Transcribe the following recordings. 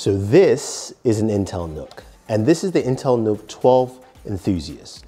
So this is an Intel NUC, and this is the Intel NUC 12 Enthusiast,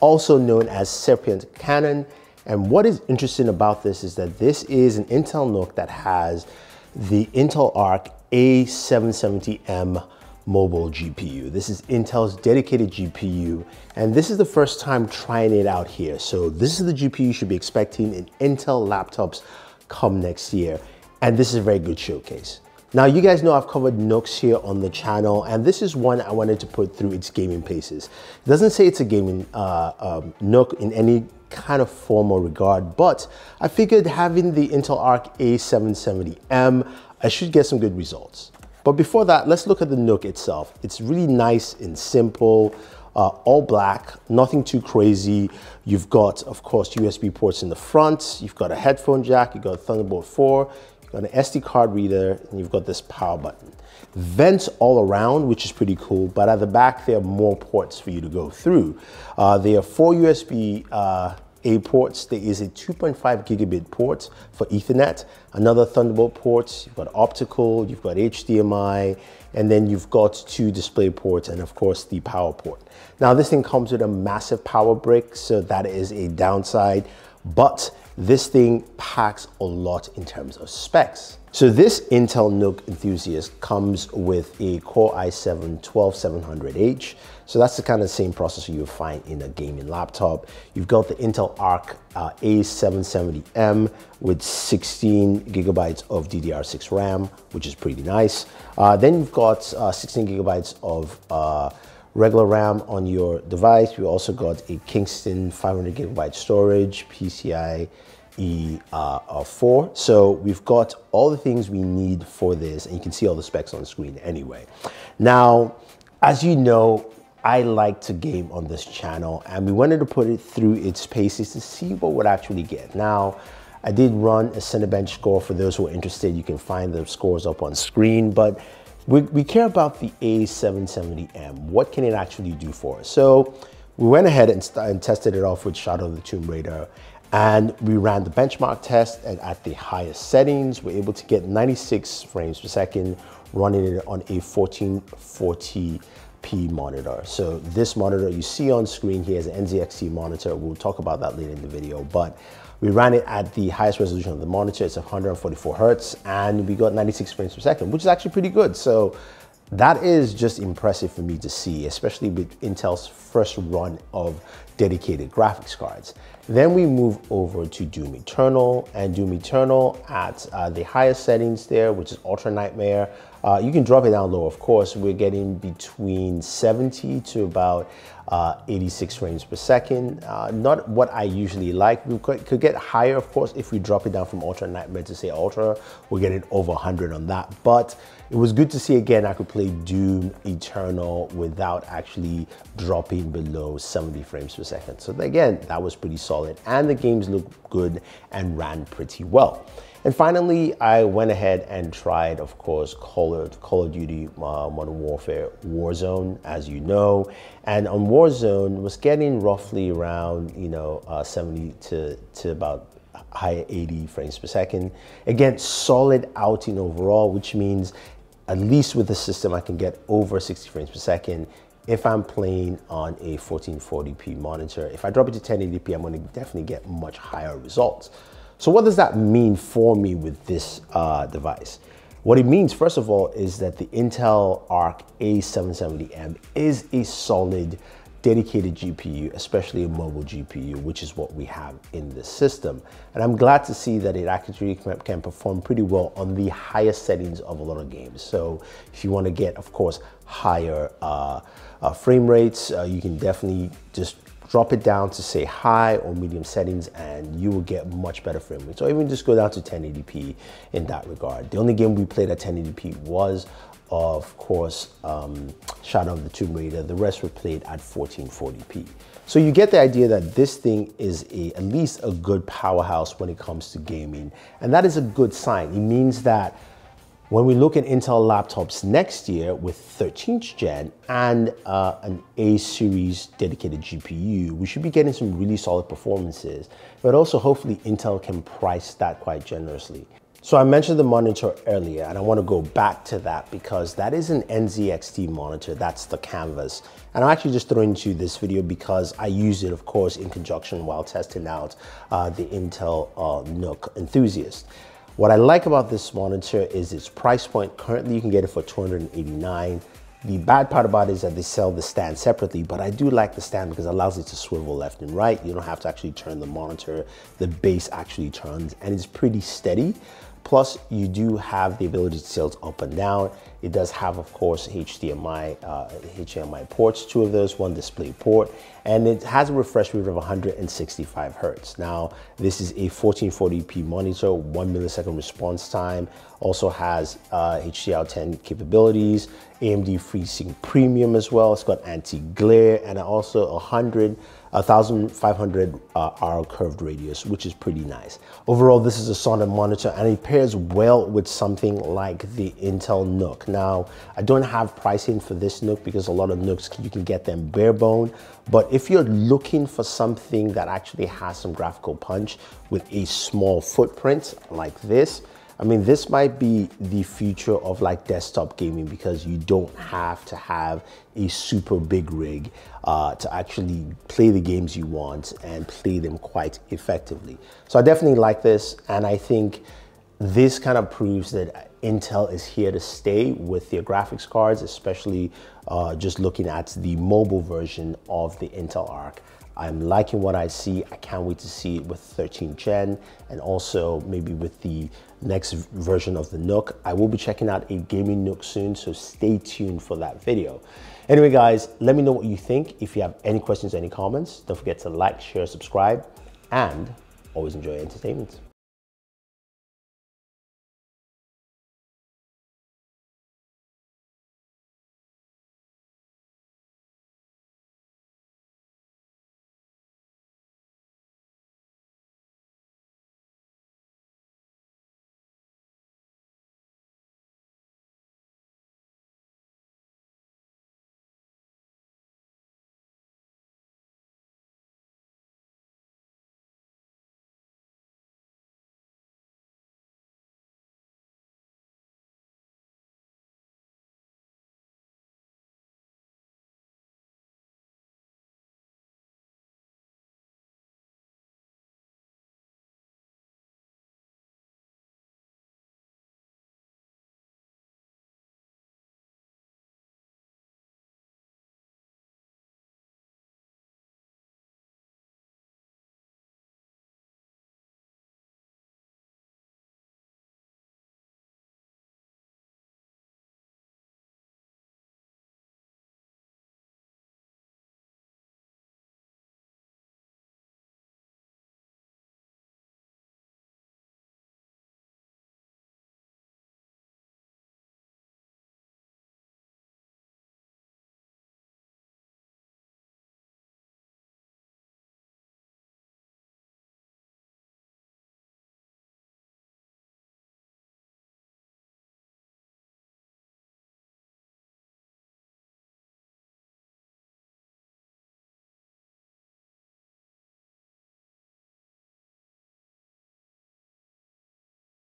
also known as Serpent Canyon. And what is interesting about this is that this is an Intel NUC that has the Intel Arc A770M mobile GPU. This is Intel's dedicated GPU, and this is the first time trying it out here. So this is the GPU you should be expecting in Intel laptops come next year, and this is a very good showcase. Now, you guys know I've covered NUCs here on the channel, and this is one I wanted to put through its gaming paces. It doesn't say it's a gaming uh, um, NUC in any kind of form or regard, but I figured having the Intel Arc A770M, I should get some good results. But before that, let's look at the NUC itself. It's really nice and simple, uh, all black, nothing too crazy. You've got, of course, USB ports in the front. You've got a headphone jack. You've got Thunderbolt 4 an SD card reader, and you've got this power button. Vents all around, which is pretty cool, but at the back, there are more ports for you to go through. Uh, there are four USB uh, A ports. There is a 2.5 gigabit port for Ethernet, another Thunderbolt port, you've got optical, you've got HDMI, and then you've got two display ports and of course the power port. Now this thing comes with a massive power brick, so that is a downside, but this thing packs a lot in terms of specs. So this Intel NUC Enthusiast comes with a Core i7-12700H. So that's the kind of same processor you'll find in a gaming laptop. You've got the Intel Arc uh, A770M with 16 gigabytes of DDR6 RAM, which is pretty nice. Uh, then you've got uh, 16 gigabytes of uh, regular RAM on your device. We also got a Kingston 500 gigabyte storage, PCI E4. Uh, so we've got all the things we need for this, and you can see all the specs on the screen anyway. Now, as you know, I like to game on this channel, and we wanted to put it through its paces to see what would actually get. Now, I did run a Cinebench score. For those who are interested, you can find the scores up on screen, but we, we care about the A770M. What can it actually do for us? So we went ahead and, and tested it off with Shadow of the Tomb Raider and we ran the benchmark test and at the highest settings, we're able to get 96 frames per second running it on a 1440p monitor. So this monitor you see on screen here is an NZXT monitor. We'll talk about that later in the video, but we ran it at the highest resolution of the monitor. It's 144 Hertz and we got 96 frames per second, which is actually pretty good. So that is just impressive for me to see, especially with Intel's first run of dedicated graphics cards. Then we move over to Doom Eternal and Doom Eternal at uh, the highest settings there, which is Ultra Nightmare. Uh, you can drop it down low, of course. We're getting between 70 to about uh, 86 frames per second. Uh, not what I usually like. We could, could, get higher, of course, if we drop it down from Ultra Nightmare to say Ultra. We're getting over 100 on that. But it was good to see again I could play Doom Eternal without actually dropping below 70 frames per second. So again, that was pretty solid. And the games looked good and ran pretty well. And finally, I went ahead and tried, of course, Call of, Call of Duty uh, Modern Warfare Warzone, as you know. And on Warzone, was getting roughly around, you know, uh, 70 to, to about high 80 frames per second. Again, solid outing overall, which means at least with the system, I can get over 60 frames per second if I'm playing on a 1440p monitor. If I drop it to 1080p, I'm gonna definitely get much higher results. So what does that mean for me with this uh, device? What it means, first of all, is that the Intel Arc A770M is a solid dedicated GPU, especially a mobile GPU, which is what we have in this system. And I'm glad to see that it actually can perform pretty well on the highest settings of a lot of games. So if you want to get, of course, higher uh, uh, frame rates, uh, you can definitely just drop it down to say high or medium settings and you will get much better frame rate. So even just go down to 1080p in that regard. The only game we played at 1080p was of course um, Shadow of the Tomb Raider. The rest were played at 1440p. So you get the idea that this thing is a, at least a good powerhouse when it comes to gaming. And that is a good sign. It means that when we look at Intel laptops next year with 13th gen and uh, an A series dedicated GPU, we should be getting some really solid performances, but also hopefully Intel can price that quite generously. So I mentioned the monitor earlier and I want to go back to that because that is an NZXT monitor. That's the canvas. And I'm actually just throwing to this video because I use it, of course, in conjunction while testing out uh, the Intel uh, NUC Enthusiast. What I like about this monitor is its price point. Currently, you can get it for 289 the bad part about it is that they sell the stand separately, but I do like the stand because it allows it to swivel left and right. You don't have to actually turn the monitor. The base actually turns and it's pretty steady. Plus, you do have the ability to tilt up and down. It does have, of course, HDMI, uh, HDMI ports, two of those, one display port, and it has a refresh rate of 165 hertz. Now, this is a 1440p monitor, one millisecond response time, also has uh, HDR10 capabilities, AMD FreeSync Premium as well. It's got anti-glare and also 100 1500 uh, R curved radius, which is pretty nice. Overall, this is a solid monitor and it pairs well with something like the Intel NUC. Now, I don't have pricing for this NUC because a lot of NUCs, you can get them bare bone. But if you're looking for something that actually has some graphical punch with a small footprint like this, I mean, this might be the future of like desktop gaming because you don't have to have a super big rig uh, to actually play the games you want and play them quite effectively. So I definitely like this. And I think this kind of proves that Intel is here to stay with their graphics cards, especially uh, just looking at the mobile version of the Intel Arc. I'm liking what I see. I can't wait to see it with 13 Gen and also maybe with the next version of the NUC. I will be checking out a gaming NUC soon, so stay tuned for that video. Anyway, guys, let me know what you think. If you have any questions, any comments, don't forget to like, share, subscribe, and always enjoy entertainment.